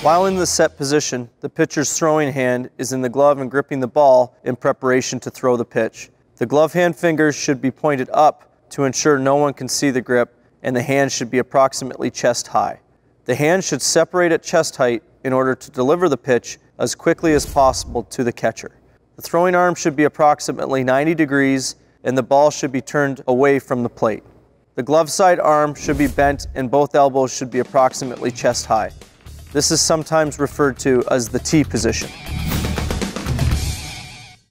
While in the set position, the pitcher's throwing hand is in the glove and gripping the ball in preparation to throw the pitch. The glove hand fingers should be pointed up to ensure no one can see the grip, and the hand should be approximately chest high. The hand should separate at chest height in order to deliver the pitch as quickly as possible to the catcher. The throwing arm should be approximately 90 degrees and the ball should be turned away from the plate. The glove side arm should be bent and both elbows should be approximately chest high. This is sometimes referred to as the T position.